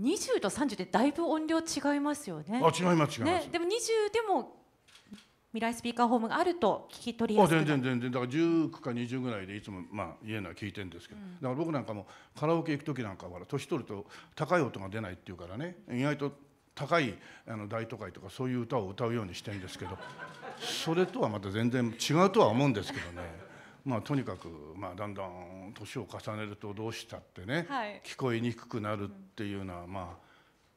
20と30でだいぶ音量違いますよね。あ違います違いまねす、でも20でも未来スピーカーホームがあると聞き取りやあすく全然全然。だから19か20ぐらいでいつもまあ家のは聞いてるんですけど、だから僕なんかもカラオケ行く時なんかは年取ると高い音が出ないっていうからね。意外と高いあの大都会とかそういう歌を歌うようにしてるんですけど。それとはまた全然違うとは思うんですけどねまあとにかくまあだんだん年を重ねるとどうしたってね、はい。聞こえにくくなるっていうのはまあ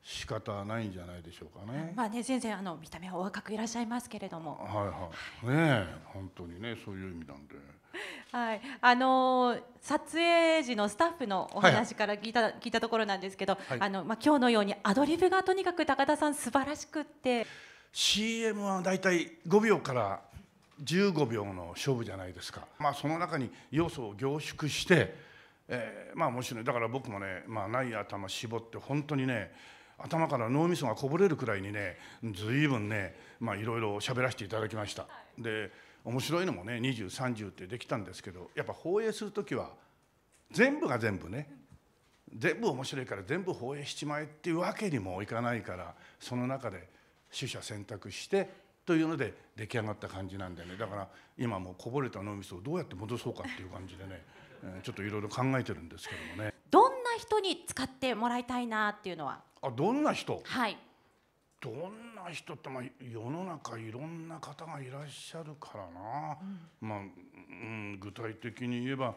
仕方はないんじゃないでしょうかね。まあね全然あの見た目はお若くいらっしゃいますけれども、はいはい、ねえ本当にねそういう意味なんで。はい、あのー撮影時のスタッフのお話から聞いた,、聞いたところなんですけど、はい。あのまあ今日のようにアドリブがとにかく高田さん素晴らしくって、CM はだいたい5秒から15秒の勝負じゃないですか、まあ、その中に要素を凝縮して、えーまあ面白い。だから僕もね、まあ、ない頭絞って本当にね頭から脳みそがこぼれるくらいにね随分ねまあいろいろ喋らせていただきました、で面白いのもね2030ってできたんですけどやっぱ放映する時は全部が全部ね全部面白いから全部放映しちまえっていうわけにもいかないからその中で取捨選択してというので出来上がった感じなんでね。だから今もうこぼれた脳みそをどうやって戻そうかっていう感じでね、えーちょっといろいろ考えてるんですけどもね。どんな人に使ってもらいたいなっていうのは、あどんな人？はい、どんな人って、まあ、世の中いろんな方がいらっしゃるからな、まあ、うん、具体的に言えば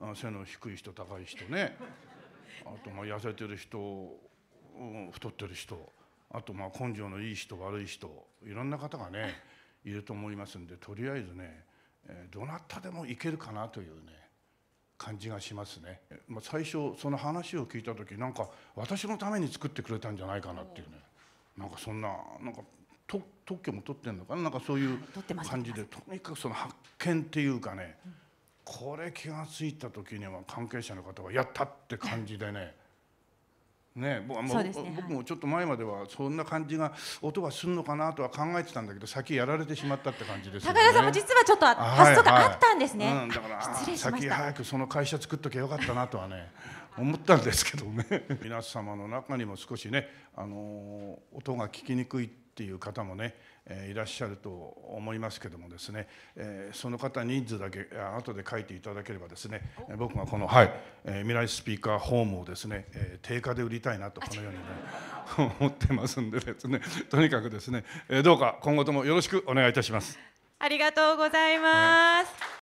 あ背の低い人高い人ね。あとまあ痩せてる人、うん、太ってる人あとまあ根性のいい人悪い人いろんな方がねいると思いますんでとりあえずね、えーどなたでもいけるかなというね感じがしますね、えまあ、最初その話を聞いた時なんか私のために作ってくれたんじゃないかなっていうねなんかそんななんかと特許も取ってんのかななんかそういう 感じでとにかくその発見っていうかね、これ気が付いた時には関係者の方はやったって感じでねね僕はもちょっと前まではそんな感じが音がするのかなとは考えてたんだけど先やられてしまったって感じですよね。高田さんも実はちょっと発想があったんですね。はいはいうん、だから失礼しました。先早くその会社作っときゃよかったなとはね思ったんですけどね皆様の中にも少しね、あのー音が聞きにくいっていう方もね、えーいらっしゃると思いますけどもですね、えーその方人数だけあ後で書いていただければですねえー僕がこの、はいえー未来スピーカーホームをですね、えー定価で売りたいなとこのようにね 思ってますんでですねとにかくですね、えーどうか今後ともよろしくお願いいたします。ありがとうございます。